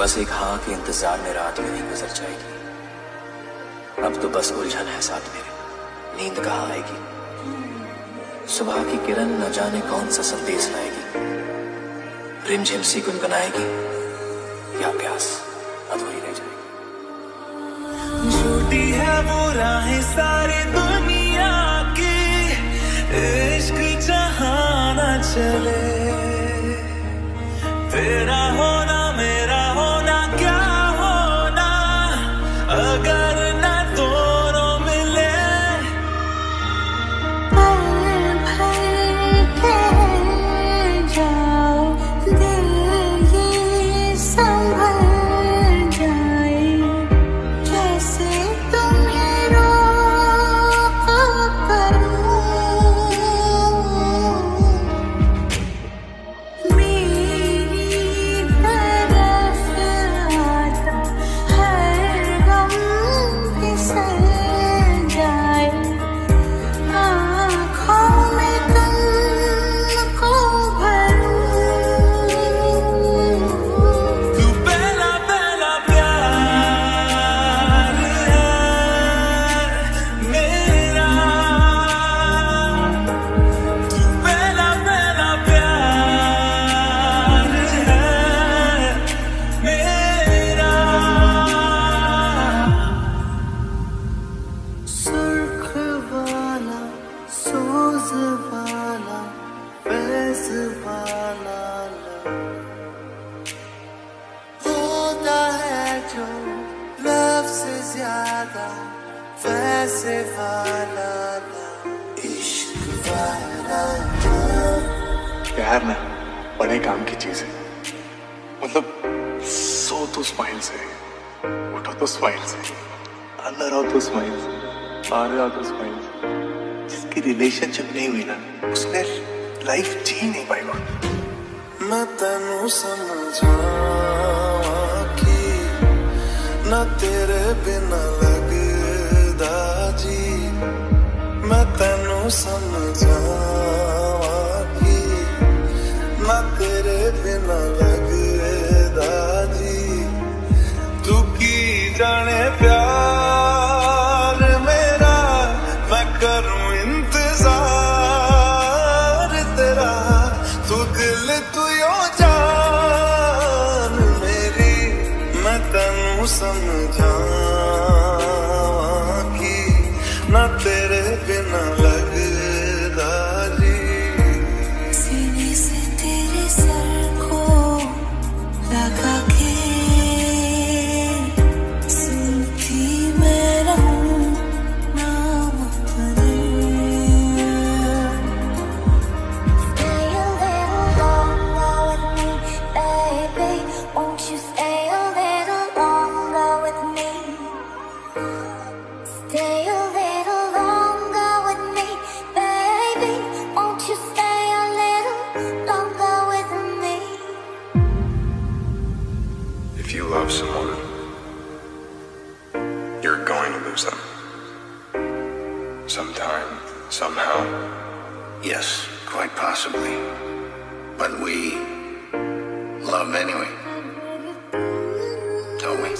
बस एक हाँ के इंतज़ार में रात यूँ ही गुजर जाएगी। अब तो बस उलझन है साथ मेरे नींद कहाँ आएगी? सुबह की किरण न जाने कौन सा संदेश लाएगी। रिमझिम सी गुनगुनाएगी या प्यास अधूरी रह जाएगी। झूठी है वो राहें सारी दुनिया की। इश्क जहाँ चले, तेरा जो लव से ज़्यादा वैसे वाला इश्क वाला प्यार ना बड़े काम की चीज़ है। मतलब सो तो स्माइल से उठो तो स्माइल से अंदर आओ तो स्माइल से बाहर आओ तो स्माइल से। जिसकी रिलेशनशिप नहीं हुई ना उसने लाइफ जी नहीं पाई मैं तेनू समझावां कि ਨਾ ਤੇਰੇ ਬਿਨਾ ਲੱਗਦਾ ਜੀ। ਮੈਂ ਤੈਨੂੰ ਸਮਝਾਵਾਂ ਕੀ ਨਾ ਤੇਰੇ ਬਿਨਾ ਲੱਗਦਾ ਜੀ। ਤੂੰ ਕੀ ਜਾਣੇ ਪਿਆਰ ਮੇਰਾ? ਮੈਂ ਕਰੂੰ ਇੰਤਜ਼ਾਰ ਤੇਰਾ। ਤੂੰ ਦਿਲ ਤੂੰ तेनू समझावां की ना तेरे If you love someone, you're going to lose them. Sometime, somehow. Yes, quite possibly. But we love anyway. Don't we?